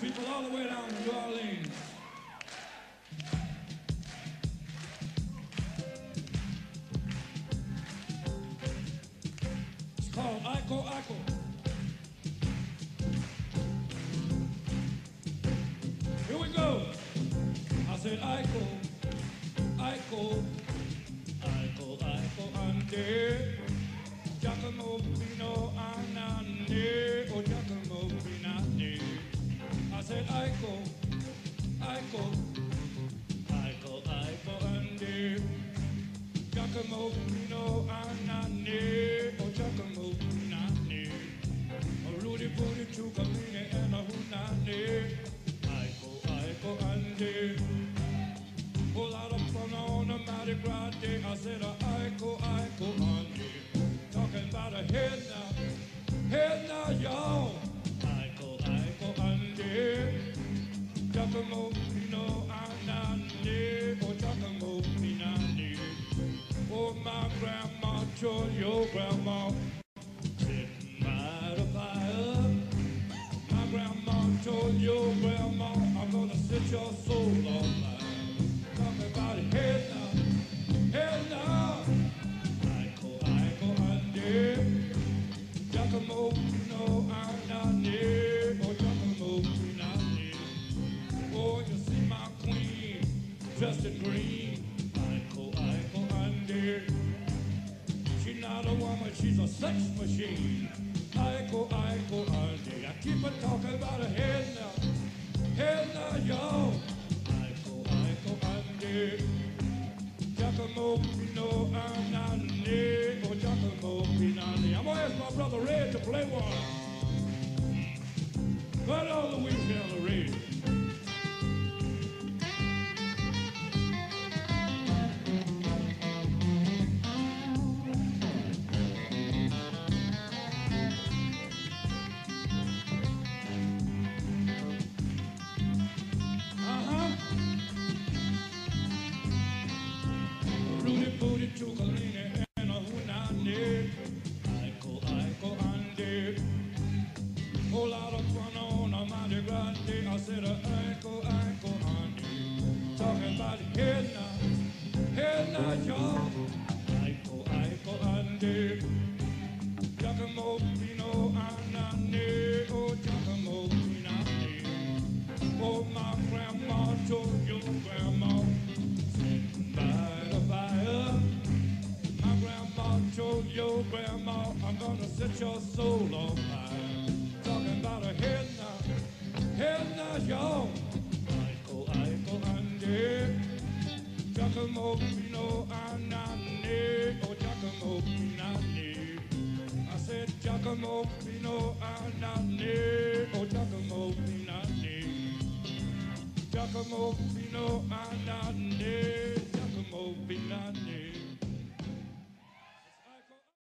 people all the way down to New Orleans. It's called Iko Iko. Here we go. I said Iko, Iko, Iko, Iko, Ande. Giacomo Pino Anande, Iko, Iko, Iko, Iko, Ande. Giacomo Pino Anande, oh Giacomo Pinande. Oh Rudy Booty Chukamine and a Hunande. Iko, Iko, Ande. Pull out a fun on a Mardi Gras. I said, Iko, Iko, Ande. Talking about a head now, head now, y'all. Grandma, sitting by the fire. My grandma told your grandma, I'm gonna set your soul on fire. Talking about head now, head now. Iko, Iko, Ande. Giacomo Pino Anande, oh Giacomo Pinande. Oh, you see my queen dressed in green. A sex machine. Iko, Iko, Ande. I keep on talking about her head now. Head now, y'all. Iko, Iko, Ande. Giacomo Pino Anande. Oh, Giacomo Pinande. I'm gonna ask my brother Red to play one. Right on the said, Iko, Iko, Ande. Talking about head now, head now, y'all. Iko, Iko, Ande. Giacomo Pino Anande. Oh, Giacomo Pinande. Oh, my grandma told your grandma, sitting by the fire. My grandma told your grandma, I'm gonna set your soul on fire. Talking about a head now, Giacomo Pino Anande. Oh, Giacomo Pinande. I said Giacomo. Oh, Giacomo Pinande. Giacomo Pino Anande. Giacomo Pinande.